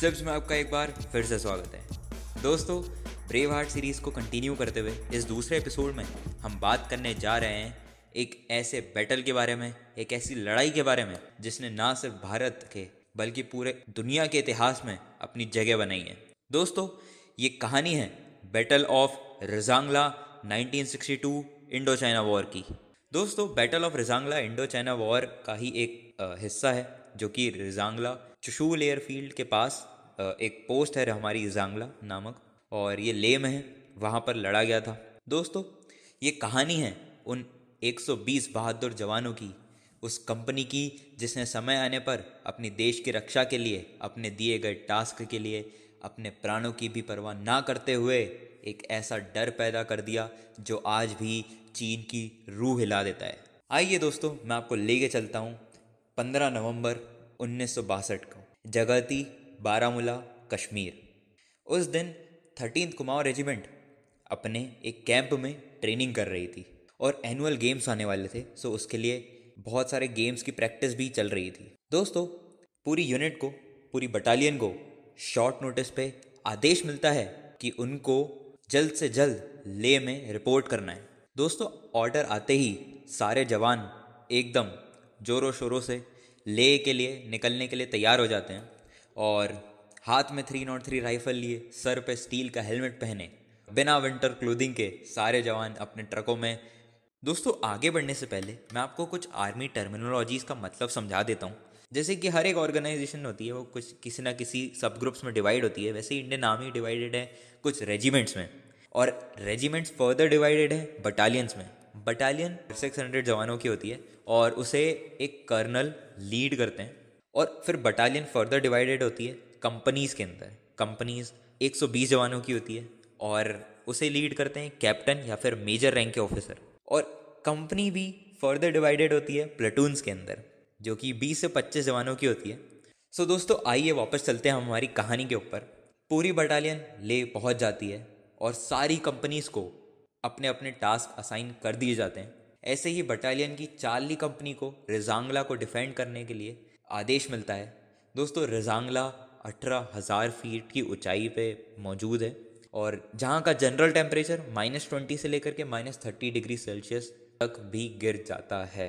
Sips में आपका एक बार फिर से स्वागत है। दोस्तों ब्रेव हार्ट सीरीज़ को कंटिन्यू करते हुए इस दूसरे एपिसोड में हम बात करने जा रहे हैं एक ऐसे बैटल के बारे में, एक ऐसी लड़ाई के बारे में, जिसने ना सिर्फ़ भारत के, बल्कि पूरे दुनिया के इतिहास में अपनी जगह बनाई है। दोस्तों, ये कहानी है battle of Rezang La 1962 Indo China war की। दोस्तों battle of Rezang La Indo China war का ही एक हिस्सा है, जो कि रिजांगला चुशूल एयरफील्ड के पास एक पोस्ट है हमारी रिजांगला नामक, और ये ले में है, वहाँ पर लड़ा गया था। दोस्तों, ये कहानी है उन 120 बहादुर जवानों की, उस कंपनी की जिसने समय आने पर अपनी देश की रक्षा के लिए, अपने दिए गए टास्क के लिए, अपने प्राणों की भी परवाह ना करते हुए एक ऐसा डर पैदा कर दिया, जो आज भी चीन की रूह हिला देता है। आइए दोस्तों, मैं आपको लेके चलता हूँ 15 नवंबर उन्नीस सौ बासठ को। जगह थी बारामूला, कश्मीर। उस दिन थर्टीन कुमाऊँ रेजिमेंट अपने एक कैंप में ट्रेनिंग कर रही थी और एनुअल गेम्स आने वाले थे सो उसके लिए बहुत सारे गेम्स की प्रैक्टिस भी चल रही थी। दोस्तों, पूरी यूनिट को, पूरी बटालियन को शॉर्ट नोटिस पे आदेश मिलता है कि उनको जल्द से जल्द ले में रिपोर्ट करना है। दोस्तों ऑर्डर आते ही सारे जवान एकदम ज़ोरों शोरों से ले के लिए, निकलने के लिए तैयार हो जाते हैं। और हाथ में थ्री नॉट थ्री राइफल लिए, सर पे स्टील का हेलमेट पहने, बिना विंटर क्लोथिंग के सारे जवान अपने ट्रकों में। दोस्तों, आगे बढ़ने से पहले मैं आपको कुछ आर्मी टर्मिनोलॉजीज का मतलब समझा देता हूँ। जैसे कि हर एक ऑर्गेनाइजेशन होती है, वो कुछ, किसी ना किसी सब ग्रुप्स में डिवाइड होती है। वैसे इंडियन आर्मी डिवाइडेड है कुछ रेजिमेंट्स में और रेजिमेंट्स फर्दर डिवाइडेड है बटालियंस में। बटालियन सिक्स हंड्रेड जवानों की होती है और उसे एक कर्नल लीड करते हैं। और फिर बटालियन फर्दर डिवाइडेड होती है कंपनीज़ के अंदर। कंपनीज़ 120 जवानों की होती है और उसे लीड करते हैं कैप्टन या फिर मेजर रैंक के ऑफिसर और कंपनी भी फर्दर डिवाइडेड होती है प्लेटून्स के अंदर, जो कि 20 से 25 जवानों की होती है। सो दोस्तों, आइए वापस चलते हैं हमारी कहानी के ऊपर। पूरी बटालियन ले पहुँच जाती है और सारी कंपनीज़ को अपने अपने टास्क असाइन कर दिए जाते हैं। ऐसे ही बटालियन की चार्ली कंपनी को रिजांगला को डिफेंड करने के लिए आदेश मिलता है। दोस्तों रिजांगला अठारह हज़ार फीट की ऊंचाई पे मौजूद है और जहाँ का जनरल टेम्परेचर माइनस ट्वेंटी से लेकर के माइनस थर्टी डिग्री सेल्सियस तक भी गिर जाता है।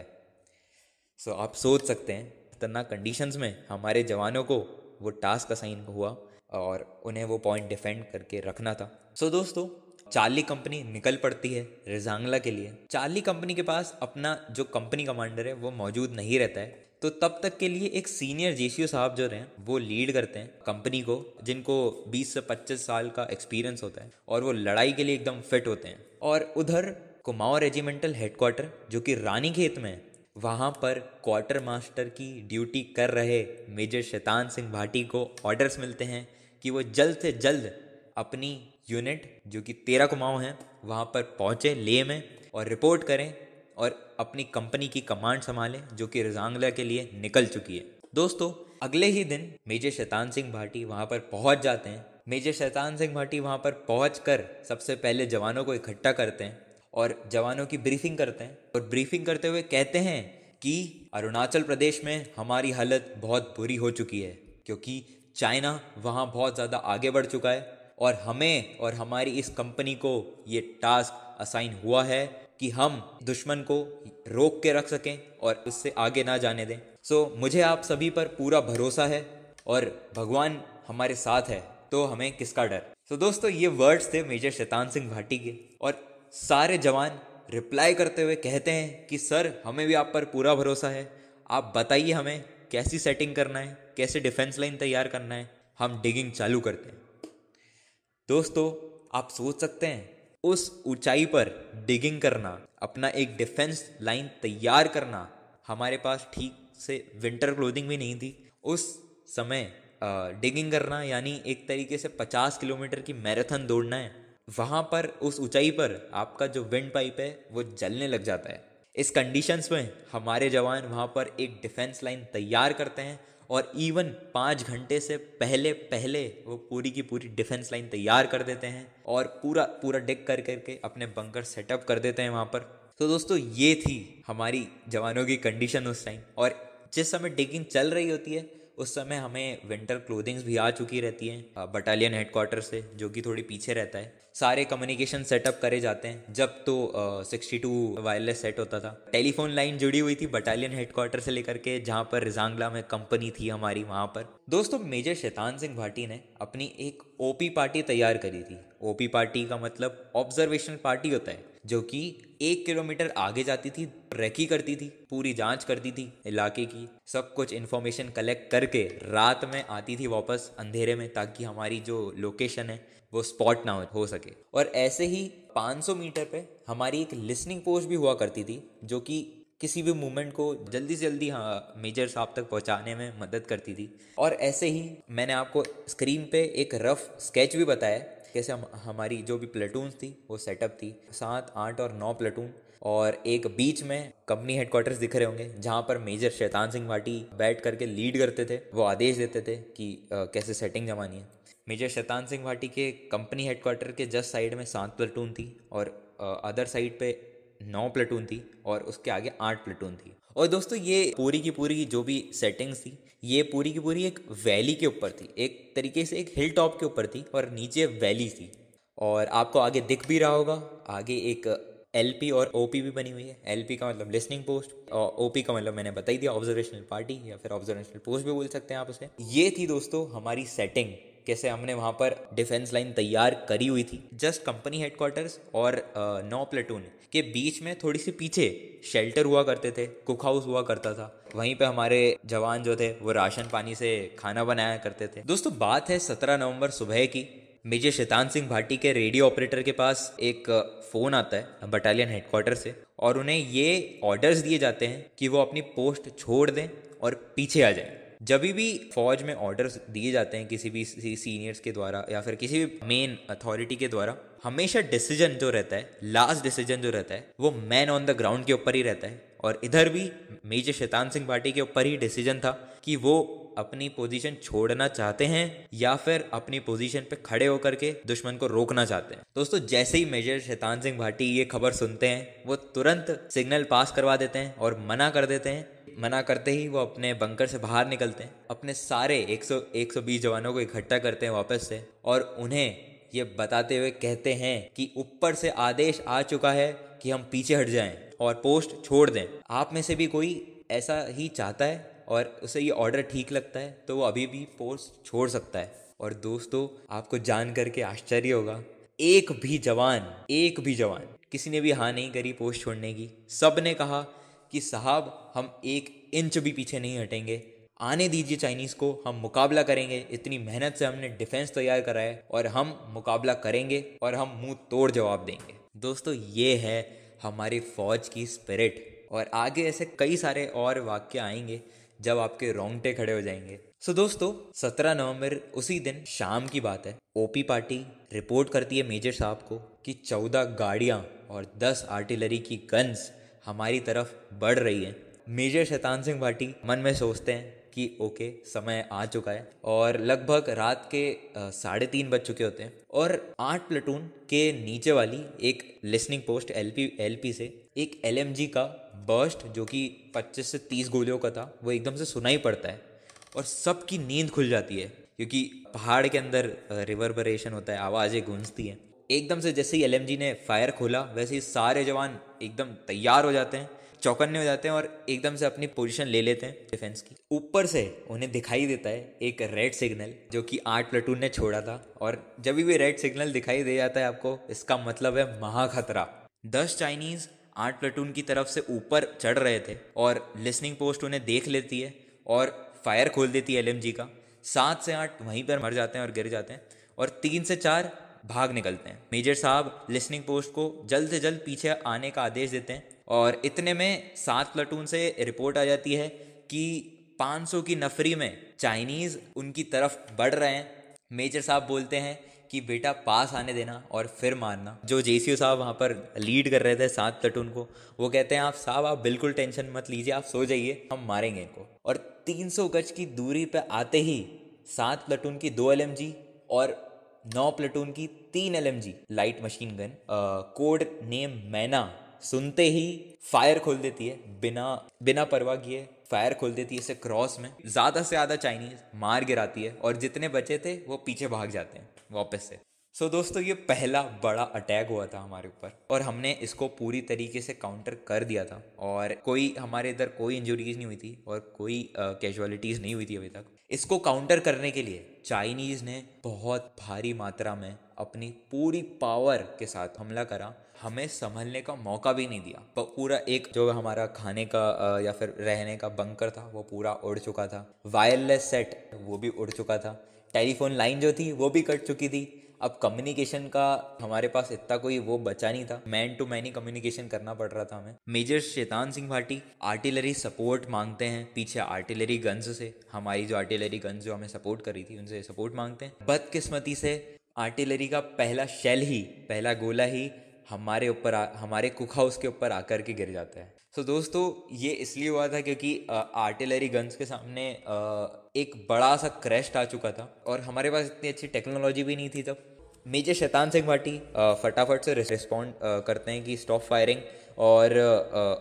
सो so, आप सोच सकते हैं खतरनाक कंडीशंस में हमारे जवानों को वो टास्क असाइन हुआ और उन्हें वो पॉइंट डिफेंड करके रखना था। सो so, दोस्तों चार्ली कंपनी निकल पड़ती है रिजांगला के लिए। चार्ली कंपनी के पास अपना जो कंपनी कमांडर है वो मौजूद नहीं रहता है। तो तब तक के लिए एक सीनियर जेसीओ साहब जो रहे हैं वो लीड करते हैं कंपनी को, जिनको 20 से 25 साल का एक्सपीरियंस होता है और वो लड़ाई के लिए एकदम फिट होते हैं। और उधर कुमाऊं रेजिमेंटल हेडक्वार्टर जो कि रानी खेत में है, वहाँ पर क्वार्टर मास्टर की ड्यूटी कर रहे मेजर शैतान सिंह भाटी को ऑर्डर्स मिलते हैं कि वो जल्द से जल्द अपनी यूनिट जो कि तेरह कुमाऊँ हैं, वहाँ पर पहुँचे ले में और रिपोर्ट करें और अपनी कंपनी की कमांड संभालें, जो कि रजांगला के लिए निकल चुकी है। दोस्तों, अगले ही दिन मेजर शैतान सिंह भाटी वहाँ पर पहुँच जाते हैं। मेजर शैतान सिंह भाटी वहाँ पर पहुँच सबसे पहले जवानों को इकट्ठा करते हैं और जवानों की ब्रीफिंग करते हैं। और ब्रीफिंग करते हुए कहते हैं कि अरुणाचल प्रदेश में हमारी हालत बहुत बुरी हो चुकी है, क्योंकि चाइना वहाँ बहुत ज़्यादा आगे बढ़ चुका है और हमें और हमारी इस कंपनी को ये टास्क असाइन हुआ है। कि हम दुश्मन को रोक के रख सकें और उससे आगे ना जाने दें। सो so, मुझे आप सभी पर पूरा भरोसा है और भगवान हमारे साथ है तो हमें किसका डर? तो so, दोस्तों ये वर्ड्स थे मेजर शैतान सिंह भाटी के और सारे जवान रिप्लाई करते हुए कहते हैं कि सर हमें भी आप पर पूरा भरोसा है। आप बताइए हमें कैसी सेटिंग करना है कैसे डिफेंस लाइन तैयार करना है। हम डिगिंग चालू करते हैं। दोस्तों आप सोच सकते हैं उस ऊंचाई पर डिगिंग करना, अपना एक डिफेंस लाइन तैयार करना, हमारे पास ठीक से विंटर क्लोथिंग भी नहीं थी। उस समय डिगिंग करना, यानी एक तरीके से 50 किलोमीटर की मैराथन दौड़ना है, वहाँ पर उस ऊंचाई पर आपका जो विंड पाइप है, वो जलने लग जाता है। इस कंडीशंस में हमारे जवान वहाँ पर एक डिफेंस लाइन तैयार करते हैं और इवन पाँच घंटे से पहले पहले वो पूरी की पूरी डिफेंस लाइन तैयार कर देते हैं और पूरा पूरा डेक कर करके अपने बंकर सेटअप कर देते हैं वहाँ पर। तो दोस्तों, ये थी हमारी जवानों की कंडीशन उस टाइम और जिस समय डिगिंग चल रही होती है उस समय हमें विंटर क्लोथिंग्स भी आ चुकी रहती हैं बटालियन हेडक्वार्टर से, जो कि थोड़ी पीछे रहता है। सारे कम्युनिकेशन सेटअप करे जाते हैं, जब तो सिक्सटी टू वायरलेस सेट होता था। टेलीफोन लाइन जुड़ी हुई थी बटालियन हेडक्वार्टर से लेकर के, जहाँ पर रिजांगला में कंपनी थी हमारी, वहाँ पर। दोस्तों मेजर शैतान सिंह भाटी ने अपनी एक ओपी पार्टी तैयार करी थी। ओपी पार्टी का मतलब ऑब्जर्वेशनल पार्टी होता है। जो कि एक किलोमीटर आगे जाती थी रेकी करती थी, पूरी जाँच करती थी इलाके की। सब कुछ इन्फॉर्मेशन कलेक्ट करके रात में आती थी वापस अंधेरे में, ताकि हमारी जो लोकेशन है, वो स्पॉट ना हो सके। और ऐसे ही 500 मीटर पे हमारी एक लिसनिंग पोस्ट भी हुआ करती थी, जो कि किसी भी मूवमेंट को जल्दी से जल्दी हाँ मेजर साहब तक पहुँचाने में मदद करती थी। और ऐसे ही मैंने आपको स्क्रीन पे एक रफ स्केच भी बताया कैसे हम हमारी जो भी प्लेटून्स थी वो सेटअप थी। सात आठ और नौ प्लेटून और एक बीच में कंपनी हेडक्वार्टर्स दिख रहे होंगे जहाँ पर मेजर शैतान सिंह भाटी बैठ करके लीड करते थे। वो आदेश देते थे कि आ, कैसे सेटिंग जमानी है। मेजर शैतान सिंह भाटी के कंपनी हेडक्वार्टर के जस्ट साइड में सात प्लेटून थी और अदर साइड पे नौ प्लेटून थी और उसके आगे आठ प्लेटून थी। और दोस्तों ये पूरी की पूरी जो भी सेटिंग्स थी ये पूरी की पूरी एक वैली के ऊपर थी। एक तरीके से एक हिल टॉप के ऊपर थी और नीचे वैली थी। और आपको आगे दिख भी रहा होगा, आगे एक एल पी और ओ पी भी बनी हुई है। एल पी का मतलब लिसनिंग पोस्ट और ओ का मतलब मैंने बताई दिया ऑब्जर्वेशनल पार्टी या फिर ऑब्जर्वेशनल पोस्ट भी बोल सकते हैं आप उसे। ये थी दोस्तों हमारी सेटिंग कैसे हमने वहाँ पर डिफेंस लाइन तैयार करी हुई थी। जस्ट कंपनी हेडक्वार्टर्स और नौ प्लेटून के बीच में थोड़ी सी पीछे शेल्टर हुआ करते थे कुक हाउस हुआ करता था। वहीं पे हमारे जवान जो थे, वो राशन पानी से खाना बनाया करते थे। दोस्तों, बात है सत्रह नवंबर सुबह की। मेजर शैतान सिंह भाटी के रेडियो ऑपरेटर के पास एक फ़ोन आता है बटालियन हेडक्वार्टर से। और उन्हें ये ऑर्डर्स दिए जाते हैं कि वो अपनी पोस्ट छोड़ दें और पीछे आ जाएँ। जब भी फौज में ऑर्डर्स दिए जाते हैं किसी भी सीनियर्स के द्वारा या फिर किसी भी मेन अथॉरिटी के द्वारा, हमेशा डिसीज़न जो रहता है लास्ट डिसीज़न जो रहता है, वो मैन ऑन द ग्राउंड के ऊपर ही रहता है। और इधर भी मेजर शैतान सिंह पार्टी के ऊपर ही डिसीज़न था कि वो अपनी पोजीशन छोड़ना चाहते हैं या फिर अपनी पोजीशन पे खड़े होकर के दुश्मन को रोकना चाहते हैं। दोस्तों, जैसे ही मेजर शैतान सिंह भाटी ये खबर सुनते हैं, वो तुरंत सिग्नल पास करवा देते हैं और मना कर देते हैं मना करते ही वो अपने बंकर से बाहर निकलते हैं। अपने सारे 100 120 जवानों को इकट्ठा करते हैं वापस से और उन्हें ये बताते हुए कहते हैं कि ऊपर से आदेश आ चुका है कि हम पीछे हट जाएँ और पोस्ट छोड़ दें। आप में से भी कोई ऐसा ही चाहता है और उसे ये ऑर्डर ठीक लगता है तो वो अभी भी पोस्ट छोड़ सकता है। और दोस्तों, आपको जान करके आश्चर्य होगा, एक भी जवान, एक भी जवान किसी ने भी हाँ नहीं करी पोस्ट छोड़ने की। सबने कहा कि साहब, हम एक इंच भी पीछे नहीं हटेंगे। आने दीजिए चाइनीज़ को, हम मुकाबला करेंगे। इतनी मेहनत से हमने डिफेंस तैयार करा है और हम मुकाबला करेंगे और हम मुँह तोड़ जवाब देंगे। दोस्तों, ये है हमारी फौज की स्पिरिट और आगे ऐसे कई सारे और वाक्य आएँगे जब आपके रोंगटे खड़े हो जाएँगे। सो दोस्तों 17 नवंबर उसी दिन शाम की बात है। ओपी पार्टी रिपोर्ट करती है मेजर साहब को कि 14 गाड़ियाँ और 10 आर्टिलरी की गन्स हमारी तरफ़ बढ़ रही है। मेजर शैतान सिंह भाटी मन में सोचते हैं कि ओके, समय आ चुका है और लगभग रात के साढ़े तीन बज चुके होते हैं और आठ प्लेटून के नीचे वाली एक लिसनिंग पोस्ट एलपी एलपी से एक एलएमजी का बर्स्ट जो कि 25 से 30 गोलियों का था, वो एकदम से सुनाई पड़ता है और सबकी नींद खुल जाती है क्योंकि पहाड़ के अंदर रिवर्बरेशन होता है, आवाज़ें गूंजती हैं। एकदम से जैसे ही एलएमजी ने फायर खोला, वैसे ही सारे जवान एकदम तैयार हो जाते हैं, चौकन्ने हो जाते हैं और एकदम से अपनी पोजीशन ले लेते हैं डिफेंस की। ऊपर से उन्हें दिखाई देता है एक रेड सिग्नल जो कि आठ प्लेटून ने छोड़ा था और जब भी रेड सिग्नल दिखाई दे जाता है आपको, इसका मतलब है महाखतरा। दस चाइनीज़ आठ प्लेटून की तरफ़ से ऊपर चढ़ रहे थे और लिसनिंग पोस्ट उन्हें देख लेती है और फायर खोल देती है एलएमजी का। सात से आठ वहीं पर मर जाते हैं और गिर जाते हैं और तीन से चार भाग निकलते हैं। मेजर साहब लिसनिंग पोस्ट को जल्द से जल्द पीछे आने का आदेश देते हैं और इतने में सात प्लाटून से रिपोर्ट आ जाती है कि 500 की नफरी में चाइनीज़ उनकी तरफ़ बढ़ रहे हैं। मेजर साहब बोलते हैं कि बेटा पास आने देना और फिर मारना। जो जेसीओ साहब वहाँ पर लीड कर रहे थे सात प्लाटून को, वो कहते हैं, आप साहब, आप बिल्कुल टेंशन मत लीजिए, आप सो जाइए, हम मारेंगे इनको। और 300 गज की दूरी पर आते ही सात प्लाटून की दो एलएमजी और नौ प्लेटून की तीन LMG light machine gun code name मैना सुनते ही फायर खोल देती है बिना बिना परवाह किए फायर खोल देती है इसे क्रॉस में। ज़्यादा से ज़्यादा चाइनीज़ मार गिराती है और जितने बचे थे वो पीछे भाग जाते हैं वापस से। सो so, दोस्तों ये पहला बड़ा अटैक हुआ था हमारे ऊपर और हमने इसको पूरी तरीके से काउंटर कर दिया था और कोई हमारे इधर कोई इंजरीज नहीं हुई थी और कोई कैजुअलिटीज़ uh, नहीं हुई थी अभी तक। इसको काउंटर करने के लिए चाइनीज़ ने बहुत भारी मात्रा में अपनी पूरी पावर के साथ हमला करा। हमें संभलने का मौका भी नहीं दिया। पूरा एक जो हमारा खाने का या फिर रहने का बंकर था, वो पूरा उड़ चुका था। वायरलेस सेट, वो भी उड़ चुका था। टेलीफोन लाइन जो थी, वो भी कट चुकी थी। अब कम्युनिकेशन का हमारे पास इतना कोई वो बचा नहीं था। मैन टू मैन ही कम्युनिकेशन करना पड़ रहा था हमें। मेजर शैतान सिंह भाटी आर्टिलरी सपोर्ट मांगते हैं पीछे आर्टिलरी गन्स से। हमारी जो आर्टिलरी गन्स जो हमें सपोर्ट करी थी उनसे सपोर्ट मांगते हैं। बदकिस्मती से आर्टिलरी का पहला शेल ही पहला गोला ही हमारे ऊपर हमारे कुक हाउस के ऊपर आकर के गिर जाता है। सो so, दोस्तों ये इसलिए हुआ था क्योंकि आर्टिलरी गन्स के सामने आ, एक बड़ा सा क्रैश आ चुका था। और हमारे पास इतनी अच्छी टेक्नोलॉजी भी नहीं थी तब। मेजर शैतान सिंह भाटी फटाफट से रिस्पॉन्ड करते हैं कि स्टॉप फायरिंग और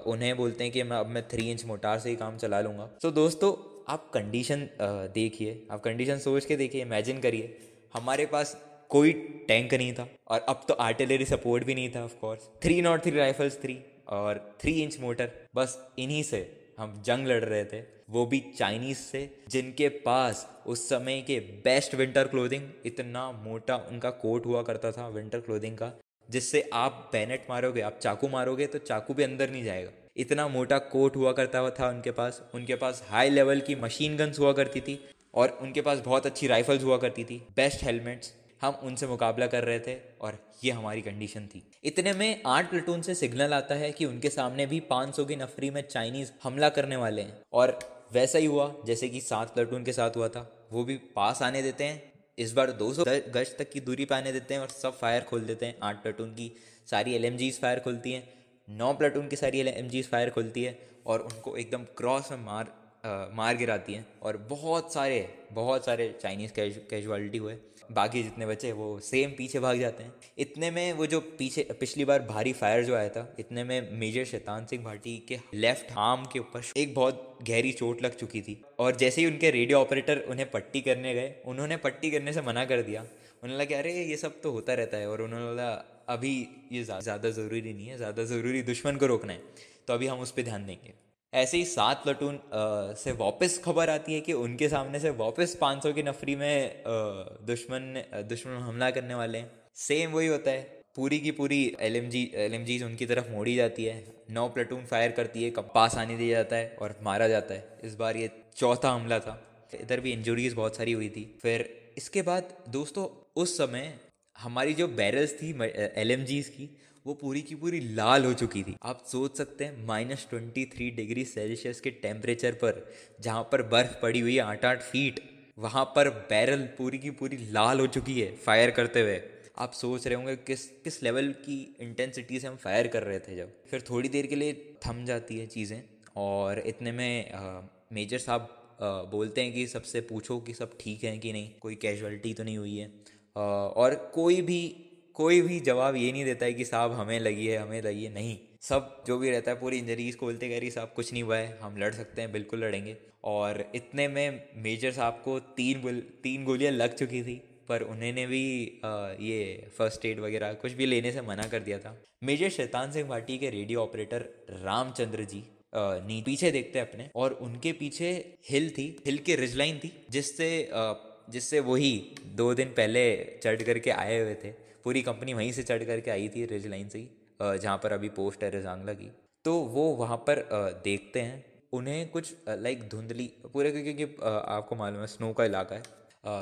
उन्हें बोलते हैं कि मैं अब मैं थ्री इंच मोटार से ही काम चला लूँगा। सो so, दोस्तों आप कंडीशन देखिए आप कंडीशन सोच के देखिए इमेजिन करिए हमारे पास कोई टैंक नहीं था और अब तो आर्टिलरी सपोर्ट भी नहीं था of course three nought three rifles three और थ्री इंच मोटर बस इन्हीं से हम जंग लड़ रहे थे। वो भी चाइनीज़ से, जिनके पास उस समय के बेस्ट विंटर क्लोथिंग इतना मोटा उनका कोट हुआ करता था विंटर क्लोथिंग का, जिससे आप बैनेट मारोगे, आप चाकू मारोगे तो चाकू भी अंदर नहीं जाएगा। इतना मोटा कोट हुआ करता था उनके पास उनके पास हाई लेवल की मशीन गन्स हुआ करती थी और उनके पास बहुत अच्छी राइफल्स हुआ करती थी बेस्ट हेलमेट्स हम उनसे मुकाबला कर रहे थे और ये हमारी कंडीशन थी। इतने में आठ प्लेटून से सिग्नल आता है कि उनके सामने भी 500 की नफरी में चाइनीज़ हमला करने वाले हैं और वैसा ही हुआ जैसे कि सात प्लाटून के साथ हुआ था। वो भी पास आने देते हैं। इस बार 200 गज तक की दूरी पर आने देते हैं और सब फायर खोल देते हैं। आठ प्लाटून की सारी एल फायर खोलती हैं। नौ प्लाटून की सारी एल फायर खोलती है और उनको एकदम क्रॉस में मार आ, मार गिराती हैं। और बहुत सारे बहुत सारे चाइनीज़ कैजुअलिटी हुए। बाकी जितने बचे वो सेम पीछे भाग जाते हैं। इतने में वो जो पीछे, पिछली बार भारी फायर जो आया था, इतने में मेजर शैतान सिंह भाटी के लेफ़्ट आर्म के ऊपर एक बहुत गहरी चोट लग चुकी थी। और जैसे ही उनके रेडियो ऑपरेटर उन्हें पट्टी करने गए, उन्होंने पट्टी करने से मना कर दिया। उन्होंने लगा, अरे, ये सब तो होता रहता है। और उन्होंने बोला, अभी ये ज़्यादा ज़रूरी नहीं है, ज़्यादा ज़रूरी दुश्मन को रोकना है। तो अभी हम उस पर ध्यान देंगे। ऐसे ही सात प्लाटून से वापस खबर आती है कि उनके सामने से वापस 500 की नफरी में दुश्मन दुश्मन हमला करने वाले हैं। सेम वही होता है। पूरी की पूरी L M G L M Gs उनकी तरफ़ मोड़ी जाती है। नौ प्लेटून फायर करती है कब पास आने दिया जाता है और मारा जाता है। इस बार ये चौथा हमला था। इधर भी इंजरीज बहुत सारी हुई थी। फिर इसके बाद दोस्तों, उस समय हमारी जो बैरल्स थी एल एम जीज की वो पूरी की पूरी लाल हो चुकी थी। आप सोच सकते हैं minus twenty three degree Celsius के टेम्परेचर पर जहाँ पर बर्फ़ पड़ी हुई है आठ आठ फीट वहाँ पर बैरल पूरी की पूरी लाल हो चुकी है फायर करते हुए। आप सोच रहे होंगे किस किस लेवल की इंटेंसिटी से हम फायर कर रहे थे जब? फिर थोड़ी देर के लिए थम जाती है चीज़ें और इतने में आ, मेजर साहब बोलते हैं कि सबसे पूछो कि सब ठीक है कि नहीं कोई कैजुअलिटी तो नहीं हुई है। आ, और कोई भी कोई भी जवाब ये नहीं देता है कि साहब हमें लगी है हमें लगी है। नहीं सब जो भी रहता है पूरी इंजरीज खोलते कह रही साहब कुछ नहीं हुआ है हम लड़ सकते हैं बिल्कुल लड़ेंगे। और इतने में मेजर साहब को तीन गुल तीन गोलियाँ लग चुकी थी पर उन्होंने भी आ, ये फ़र्स्ट एड वगैरह कुछ भी लेने से मना कर दिया था। मेजर शैतान सिंह भाटी के रेडियो ऑपरेटर रामचंद्र जी नी पीछे देखते अपने और उनके पीछे हिल थी हिल की रिजलाइन थी जिससे जिससे वही दो दिन पहले चढ़ करके आए हुए थे। पूरी कंपनी वहीं से चढ़ करके आई थी रेज लाइन से ही जहाँ पर अभी पोस्ट है रजांगला की तो वो वहाँ पर देखते हैं। उन्हें कुछ लाइक धुंधली पूरे क्योंकि आपको मालूम है स्नो का इलाका है।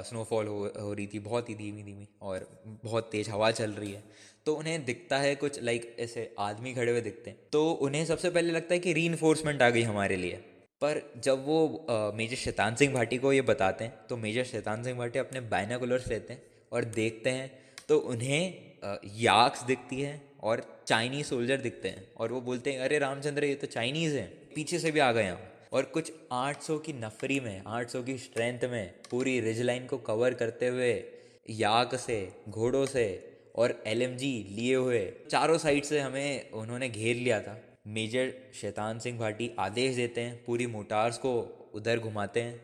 स्नोफॉल हो हो रही थी बहुत ही धीमी धीमी और बहुत तेज़ हवा चल रही है। तो उन्हें दिखता है कुछ लाइक ऐसे आदमी खड़े हुए दिखते हैं। तो उन्हें सबसे पहले लगता है कि री आ गई हमारे लिए। पर जब वो आ, मेजर शैतान सिंह भाटी को ये बताते हैं तो मेजर शैतान सिंह भाटी अपने बाइनाकुलर्स लेते हैं और देखते हैं तो उन्हें याक्स दिखती है और चाइनीज़ सोल्जर दिखते हैं और वो बोलते हैं, अरे रामचंद्र, ये तो चाइनीज़ हैं। पीछे से भी आ गए हम और कुछ 800 की नफरी में 800 की स्ट्रेंथ में पूरी रिज लाइन को कवर करते हुए, याक से, घोड़ों से और एलएमजी लिए हुए, चारों साइड से हमें उन्होंने घेर लिया था। मेजर शैतान सिंह भाटी आदेश देते हैं, पूरी मोटार्स को उधर घुमाते हैं,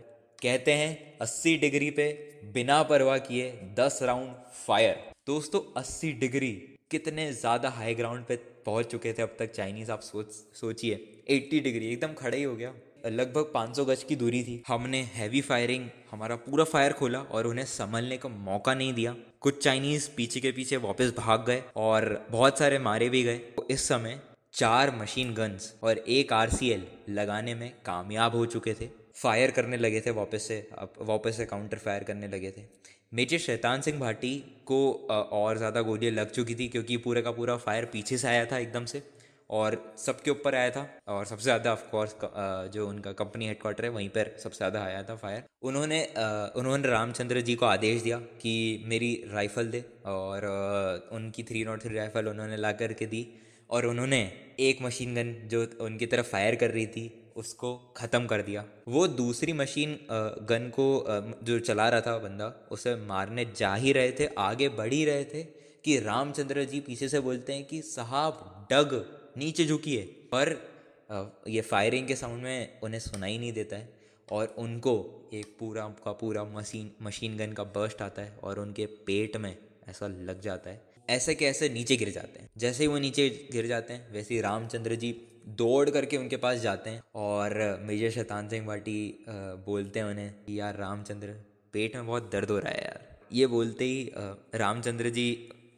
कहते हैं 80 डिग्री पे बिना परवाह किए 10 राउंड फायर। दोस्तों 80 डिग्री कितने ज़्यादा हाई ग्राउंड पे पहुँच चुके थे अब तक चाइनीज़ आप सोच, सोचिए। 80 डिग्री, एकदम खड़े ही हो गया। लगभग 500 गज की दूरी थी। हमने हैवी फायरिंग हमारा पूरा फायर खोला और उन्हें संभलने का मौका नहीं दिया। कुछ चाइनीज़ पीछे के पीछे वापस भाग गए और बहुत सारे मारे भी गए। तो इस समय चार मशीन गन्स और एक आरसीएल लगाने में कामयाब हो चुके थे। फायर करने लगे थे वापस से वापस से काउंटर फायर करने लगे थे। मेजर शैतान सिंह भाटी को और ज़्यादा गोलियाँ लग चुकी थी क्योंकि पूरे का पूरा फायर पीछे से आया था एकदम से और सबके ऊपर आया था और सबसे ज़्यादा ऑफकोर्स जो उनका कंपनी हेडक्वार्टर है, वहीं पर सबसे ज़्यादा आया था फायर उन्होंने उन्होंने रामचंद्र जी को आदेश दिया कि मेरी राइफ़ल दे और उनकी थ्री नॉट थ्री राइफ़ल उन्होंने ला करके दी और उन्होंने एक मशीन गन जो उनकी तरफ़ फायर कर रही थी उसको ख़त्म कर दिया। वो दूसरी मशीन गन को जो चला रहा था बंदा, उसे मारने जा ही रहे थे, आगे बढ़ ही रहे थे कि रामचंद्र जी पीछे से बोलते हैं कि, साहब, डग नीचे झुकी है पर ये फायरिंग के साउंड में उन्हें सुनाई नहीं देता है और उनको एक पूरा का पूरा मशीन मशीन गन का बर्स्ट आता है और उनके पेट में ऐसा लग जाता है। ऐसे के ऐसे नीचे गिर जाते हैं। जैसे ही वो नीचे गिर जाते हैं, वैसे ही रामचंद्र जी दौड़ करके उनके पास जाते हैं और मेजर शैतान सिंह भाटी बोलते हैं उन्हें कि यार रामचंद्र, पेट में बहुत दर्द हो रहा है यार। ये बोलते ही रामचंद्र जी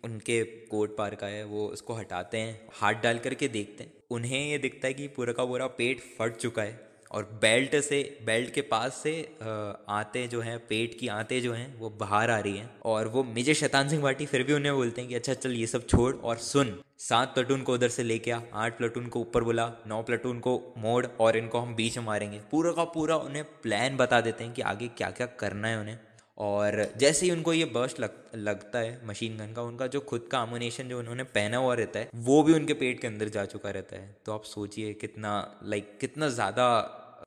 उनके कोट पार का है, वो उसको हटाते हैं, हाथ डाल करके देखते हैं। उन्हें ये दिखता है कि पूरा का पूरा पेट फट चुका है। और बेल्ट से, बेल्ट के पास से आते जो हैं, पेट की आते जो हैं, वो बाहर आ रही हैं। और वो मेजर शैतान सिंह भाटी फिर भी उन्हें बोलते हैं कि अच्छा चल, ये सब छोड़ और सुन। सात प्लेटून को उधर से लेके आ, आठ प्लेटून को ऊपर बुला, नौ प्लेटून को मोड़ और इनको हम बीच में मारेंगे। पूरा का पूरा उन्हें प्लान बता देते हैं कि आगे क्या क्या करना है उन्हें। और जैसे ही उनको ये बर्स्ट लग, लगता है मशीन गन का, उनका जो खुद का अमोनेशन जो उन्होंने पहना हुआ रहता है, वो भी उनके पेट के अंदर जा चुका रहता है। तो आप सोचिए कितना लाइक कितना ज़्यादा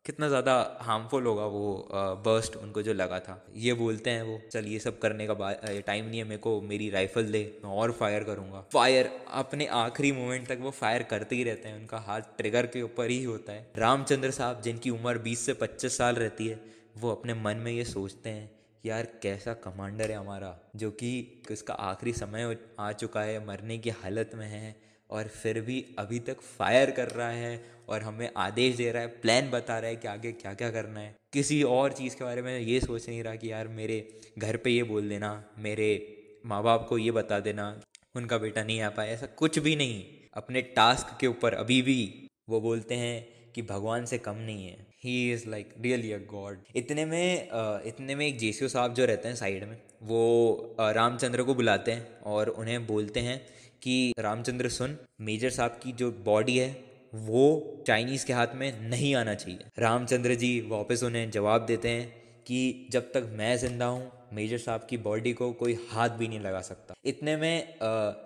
कितना ज़्यादा हार्मफुल होगा वो बर्स्ट उनको जो लगा था। ये बोलते हैं वो, चल, ये सब करने का टाइम नहीं है, मेरे को मेरी राइफल दे, मैं और फायर करूँगा। फायर अपने आखिरी मोमेंट तक वो फायर करते ही रहते हैं, उनका हाथ ट्रिगर के ऊपर ही होता है। रामचंद्र साहब, जिनकी उम्र 20 से 25 साल रहती है, वो अपने मन में ये सोचते हैं, यार, कैसा कमांडर है हमारा, जो कि उसका आखिरी समय आ चुका है, मरने की हालत में है और फिर भी अभी तक फायर कर रहा है और हमें आदेश दे रहा है प्लान बता रहा है कि आगे क्या क्या करना है। किसी और चीज़ के बारे में ये सोच नहीं रहा कि यार मेरे घर पे ये बोल देना, मेरे माँ बाप को ये बता देना, उनका बेटा नहीं आ पाया, ऐसा कुछ भी नहीं। अपने टास्क के ऊपर अभी भी वो बोलते हैं कि भगवान से कम नहीं है। He is like really a god इतने में इतने में एक जेसीओ साहब जो रहते हैं साइड में, वो रामचंद्र को बुलाते हैं और उन्हें बोलते हैं कि रामचंद्र सुन, मेजर साहब की जो बॉडी है, वो चाइनीज़ के हाथ में नहीं आना चाहिए। रामचंद्र जी वापस उन्हें जवाब देते हैं कि जब तक मैं ज़िंदा हूँ, मेजर साहब की बॉडी को कोई हाथ भी नहीं लगा सकता। इतने में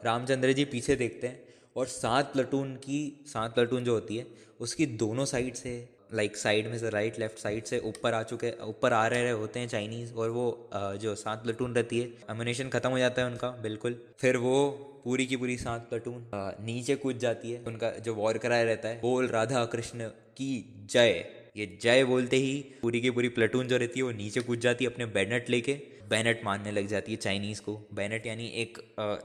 रामचंद्र जी पीछे देखते हैं और सात प्लटून की, सात प्लटून जो होती है, उसकी दोनों साइड से लाइक साइड में से राइट लेफ़्ट साइड से ऊपर आ चुके, ऊपर आ रहे होते हैं चाइनीज़ और वो जो सात प्लटून रहती है अम्यूनेशन ख़त्म हो जाता है उनका, बिल्कुल। फिर वो पूरी की पूरी सात प्लटून नीचे कूद जाती है, उनका जो वॉर कराया रहता है, बोल राधा कृष्ण की जय। ये जय बोलते ही पूरी की पूरी प्लेटून जो रहती है, वो नीचे कूद जाती है, अपने बैनट लेके। बैनट मारने लग जाती है चाइनीज़ को। बैनेट यानी एक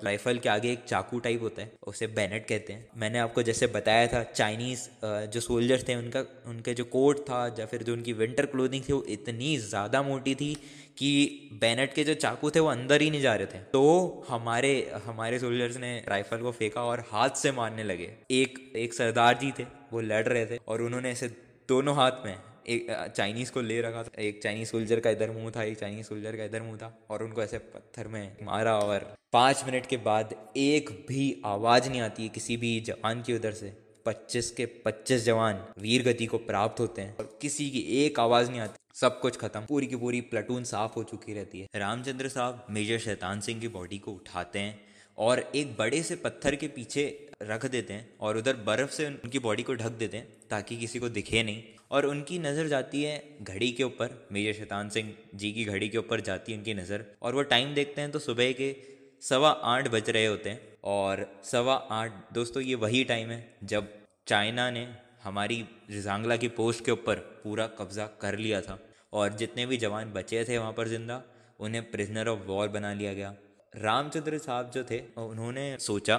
राइफल के आगे एक चाकू टाइप होता है, उसे बैनेट कहते हैं। मैंने आपको जैसे बताया था चाइनीज़ जो सोल्जर्स थे उनका, उनके जो कोट था, या फिर जो उनकी विंटर क्लोथिंग थी, वो इतनी ज़्यादा मोटी थी कि बैनेट के जो चाकू थे, वो अंदर ही नहीं जा रहे थे। तो हमारे हमारे सोल्जर्स ने राइफल को फेंका और हाथ से मारने लगे। एक एक सरदार जी थे, वो लड़ रहे थे और उन्होंने ऐसे दोनों हाथ में एक चाइनीज़ को ले रखा था। एक चाइनीज़ सोल्जर का इधर मुँह था, एक चाइनीज़ सोल्जर का इधर मुँह था और उनको ऐसे पत्थर में मारा और पाँच मिनट के बाद एक भी आवाज़ नहीं आती है किसी भी जवान की उधर से। पच्चीस के पच्चीस जवान वीर गति को प्राप्त होते हैं और किसी की एक आवाज़ नहीं आती। सब कुछ खत्म। पूरी की पूरी प्लाटून साफ़ हो चुकी रहती है। रामचंद्र साहब मेजर शैतान सिंह की बॉडी को उठाते हैं और एक बड़े से पत्थर के पीछे रख देते हैं और उधर बर्फ़ से उनकी बॉडी को ढक देते हैं ताकि किसी को दिखे नहीं। और उनकी नज़र जाती है घड़ी के ऊपर, मेजर शैतान सिंह जी की घड़ी के ऊपर जाती है उनकी नज़र, और वो टाइम देखते हैं तो सुबह के सवा आठ बज रहे होते हैं, और सवा आठ, दोस्तों ये वही टाइम है जब चाइना ने हमारी रिजांगला की पोस्ट के ऊपर पूरा कब्जा कर लिया था, और जितने भी जवान बचे थे वहाँ पर ज़िंदा, उन्हें प्रिजनर ऑफ़ वॉर बना लिया गया। रामचंद्र साहब जो थे, उन्होंने सोचा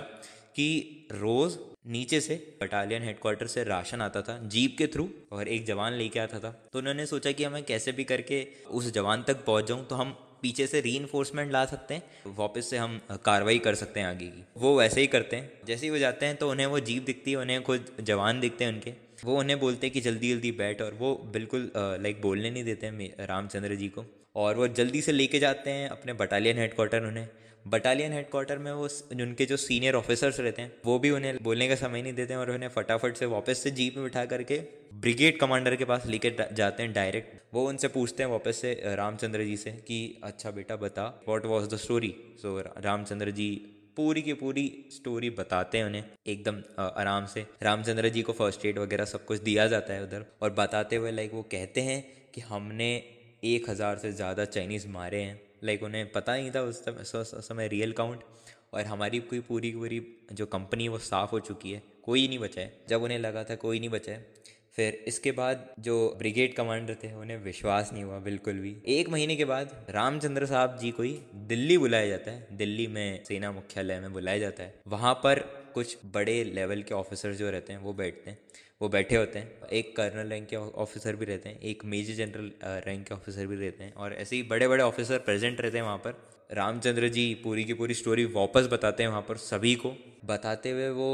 कि रोज़ नीचे से बटालियन हेडक्वार्टर से राशन आता था जीप के थ्रू और एक जवान लेके आता था। तो उन्होंने सोचा कि हमें कैसे भी करके उस जवान तक पहुँच जाऊँ तो हम पीछे से री ला सकते हैं, वापस से हम कार्रवाई कर सकते हैं आगे की। वो वैसे ही करते हैं। जैसे ही वो जाते हैं तो उन्हें वो जीप दिखती है, उन्हें खुद जवान दिखते हैं उनके। वो उन्हें बोलते हैं कि जल्दी जल्दी बैठ, और वो बिल्कुल लाइक बोलने नहीं देते हैं रामचंद्र जी को। और वो जल्दी से लेके जाते हैं अपने बटालियन हेडक्वार्टर उन्हें। बटालियन हेडक्वार्टर में वो उनके जो सीनियर ऑफिसर्स रहते हैं, वो भी उन्हें बोलने का समय नहीं देते हैं और उन्हें फटाफट से वापस से जीप में बिठा करके ब्रिगेड कमांडर के पास लेके जाते हैं डायरेक्ट वो उनसे पूछते हैं वापस से रामचंद्र जी से कि अच्छा बेटा, बता what was the story so Ramchandra ji पूरी की पूरी स्टोरी बताते हैं उन्हें, एकदम आराम से। रामचंद्र जी को फ़र्स्ट एड वगैरह सब कुछ दिया जाता है उधर और बताते हुए लाइक वो कहते हैं कि हमने एक हज़ार से ज़्यादा चाइनीज़ मारे हैं। लाइक उन्हें पता नहीं था उस समय रियल काउंट और हमारी कोई पूरी पूरी जो कंपनी वो साफ़ हो चुकी है, कोई नहीं बचा है। जब उन्हें लगा था कोई नहीं बचा है, फिर इसके बाद जो ब्रिगेड कमांडर थे, उन्हें विश्वास नहीं हुआ बिल्कुल भी। एक महीने के बाद रामचंद्र साहब जी को ही दिल्ली बुलाया जाता है। दिल्ली में सेना मुख्यालय में बुलाया जाता है। वहाँ पर कुछ बड़े लेवल के ऑफिसर जो रहते हैं, वो बैठते हैं। वो बैठे होते हैं, एक कर्नल रैंक के ऑफिसर भी रहते हैं, एक मेजर जनरल रैंक के ऑफिसर भी रहते हैं और ऐसे ही बड़े बड़े ऑफिसर प्रेजेंट रहते हैं वहाँ पर। रामचंद्र जी पूरी की पूरी स्टोरी वापस बताते हैं वहाँ पर सभी को। बताते हुए वो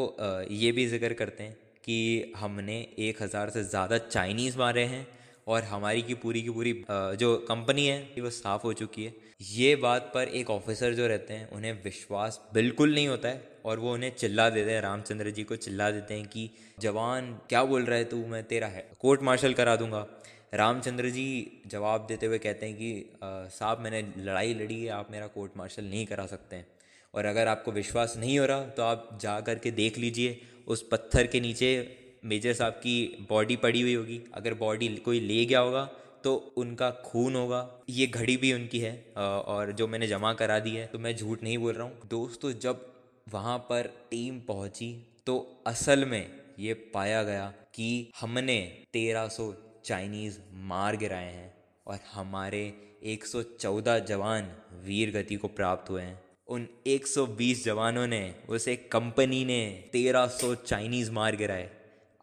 ये भी ज़िक्र करते हैं कि हमने एक हज़ार से ज़्यादा चाइनीज़ मारे हैं और हमारी की पूरी की पूरी जो कंपनी है, वो साफ़ हो चुकी है। ये बात पर एक ऑफिसर जो रहते हैं, उन्हें विश्वास बिल्कुल नहीं होता है और वो उन्हें चिल्ला देते हैं, रामचंद्र जी को चिल्ला देते हैं कि, जवान, क्या बोल रहा है तू? मैं तेरा है कोर्ट मार्शल करा दूँगा। रामचंद्र जी जवाब देते हुए कहते हैं कि साहब, मैंने लड़ाई लड़ी है, आप मेरा कोर्ट मार्शल नहीं करा सकते हैं। और अगर आपको विश्वास नहीं हो रहा तो आप जा कर के देख लीजिए, उस पत्थर के नीचे मेजर साहब की बॉडी पड़ी हुई होगी। अगर बॉडी कोई ले गया होगा तो उनका खून होगा। ये घड़ी भी उनकी है और जो मैंने जमा करा दी है तो मैं झूठ नहीं बोल रहा हूँ। दोस्तों, जब वहाँ पर टीम पहुँची तो असल में ये पाया गया कि हमने 1300 चाइनीज़ मार गिराए हैं और हमारे 114 जवान वीर गति को प्राप्त हुए हैं। उन 120 जवानों ने, उस कंपनी ने 1300 चाइनीज़ मार गिराए।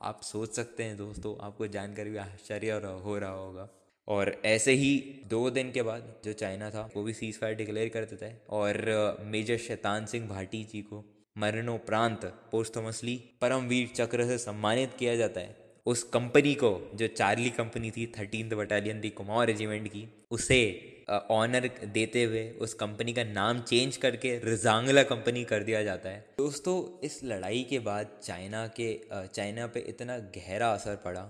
आप सोच सकते हैं दोस्तों, आपको जानकर भी आश्चर्य हो रहा होगा। और ऐसे ही दो दिन के बाद जो चाइना था, वो भी सीज फायर डिक्लेयर कर देता है। और मेजर शैतान सिंह भाटी जी को मरणोपरांत पोस्टमसली परमवीर चक्र से सम्मानित किया जाता है। उस कंपनी को, जो चार्ली कंपनी थी thirteen battalion the Kumaon regiment की, उसे ऑनर देते हुए उस कंपनी का नाम चेंज करके रिजांगला कंपनी कर दिया जाता है। दोस्तों, इस लड़ाई के बाद चाइना के चाइना पे इतना गहरा असर पड़ा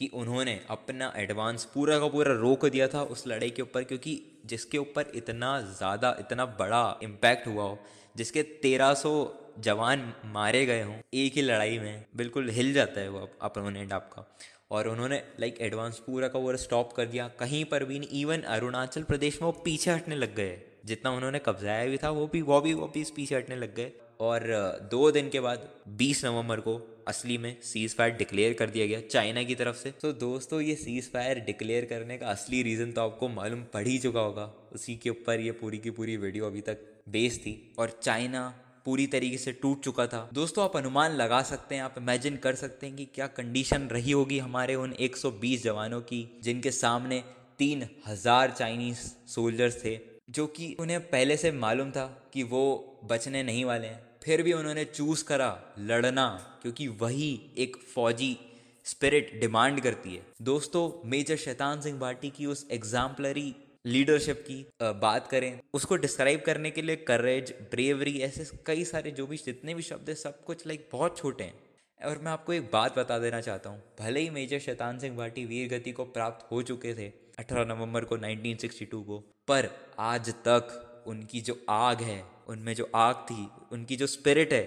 कि उन्होंने अपना एडवांस पूरा का पूरा रोक दिया था उस लड़ाई के ऊपर, क्योंकि जिसके ऊपर इतना ज़्यादा, इतना बड़ा इम्पैक्ट हुआ हो, जिसके 1300 जवान मारे गए हों एक ही लड़ाई में, बिल्कुल हिल जाता है वो अपोनेंट आपका। और उन्होंने लाइक एडवांस पूरा का पूरा स्टॉप कर दिया। कहीं पर भी नहीं इवन अरुणाचल प्रदेश में वो पीछे हटने लग गए। जितना उन्होंने कब्जाया भी था, वो भी वो भी वापिस पीछे हटने लग गए। और दो दिन के बाद 20 नवंबर को असली में सीज फायर डिक्लेयर कर दिया गया चाइना की तरफ़ से। तो दोस्तों, ये सीज फायर डिक्लेयर करने का असली रीज़न तो आपको मालूम पड़ ही चुका होगा। उसी के ऊपर ये पूरी की पूरी वीडियो अभी तक बेस थी और चाइना पूरी तरीके से टूट चुका था। दोस्तों, आप अनुमान लगा सकते हैं, आप इमेजिन कर सकते हैं कि क्या कंडीशन रही होगी हमारे उन 120 जवानों की, जिनके सामने तीन हज़ार चाइनीज़ सोल्जर्स थे, जो कि उन्हें पहले से मालूम था कि वो बचने नहीं वाले हैं। फिर भी उन्होंने चूज़ करा लड़ना, क्योंकि वही एक फौजी स्पिरिट डिमांड करती है। दोस्तों मेजर शैतान सिंह भाटी की उस एग्जाम्पलरी लीडरशिप की बात करें, उसको डिस्क्राइब करने के लिए करेज ब्रेवरी ऐसे कई सारे जो भी, जितने भी शब्द हैं, सब कुछ लाइक बहुत छोटे हैं। और मैं आपको एक बात बता देना चाहता हूँ, भले ही मेजर शैतान सिंह भाटी वीर गति को प्राप्त हो चुके थे 18 नवंबर को 1962 को, पर आज तक उनकी जो आग है उनमें जो आग थी, उनकी जो स्पिरिट है,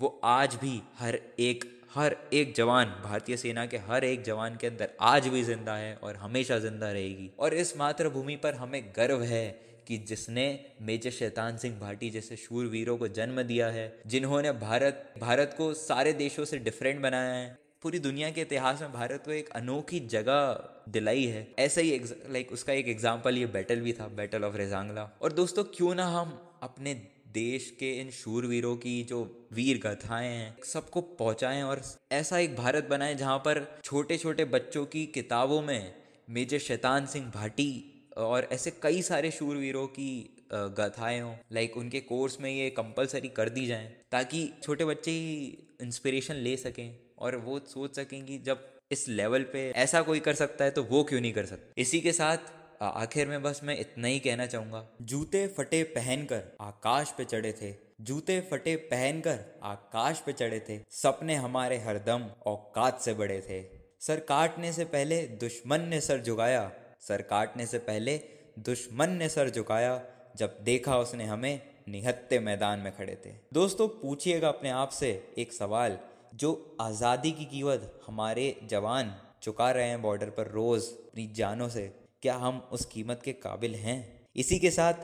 वो आज भी हर एक हर एक जवान, भारतीय सेना के हर एक जवान के अंदर आज भी ज़िंदा है और हमेशा ज़िंदा रहेगी। और इस मातृभूमि पर हमें गर्व है कि जिसने मेजर शैतान सिंह भाटी जैसे शूरवीरों को जन्म दिया है, जिन्होंने भारत भारत को सारे देशों से डिफरेंट बनाया है। पूरी दुनिया के इतिहास में भारत को एक अनोखी जगह दिलाई है। ऐसा ही लाइक उसका एक एग्ज़ाम्पल ये बैटल भी था बैटल ऑफ़ रेजांगला और दोस्तों, क्यों ना हम अपने देश के इन शूरवीरों की जो वीर गाथाएँ हैं, सबको पहुंचाएँ और ऐसा एक भारत बनाएँ जहाँ पर छोटे छोटे बच्चों की किताबों में मेजर शैतान सिंह भाटी और ऐसे कई सारे शूरवीरों की गाथाएँ हों लाइक उनके कोर्स में ये कंपलसरी कर दी जाएँ, ताकि छोटे बच्चे ही इंस्पिरेशन ले सकें और वो सोच सकें कि जब इस लेवल पे ऐसा कोई कर सकता है तो वो क्यों नहीं कर सकता। इसी के साथ आखिर में बस मैं इतना ही कहना चाहूँगा। जूते फटे पहनकर आकाश पे चढ़े थे। जूते फटे पहनकर आकाश पे चढ़े थे। सपने हमारे हरदम औकात से बड़े थे। सर काटने से पहले दुश्मन ने सर झुकाया। सर काटने से पहले दुश्मन ने सर झुकाया। जब देखा उसने हमें, निहत्ते मैदान में खड़े थे। दोस्तों, पूछिएगा अपने आप से एक सवाल, जो आज़ादी की कीमत हमारे जवान चुका रहे हैं बॉर्डर पर रोज़ अपनी जानों से। क्या हम उस कीमत के काबिल हैं? इसी के साथ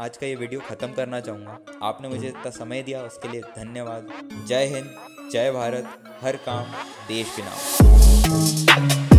आज का ये वीडियो ख़त्म करना चाहूँगा। आपने मुझे इतना समय दिया, उसके लिए धन्यवाद। जय हिंद, जय भारत, हर काम, देश के नाम।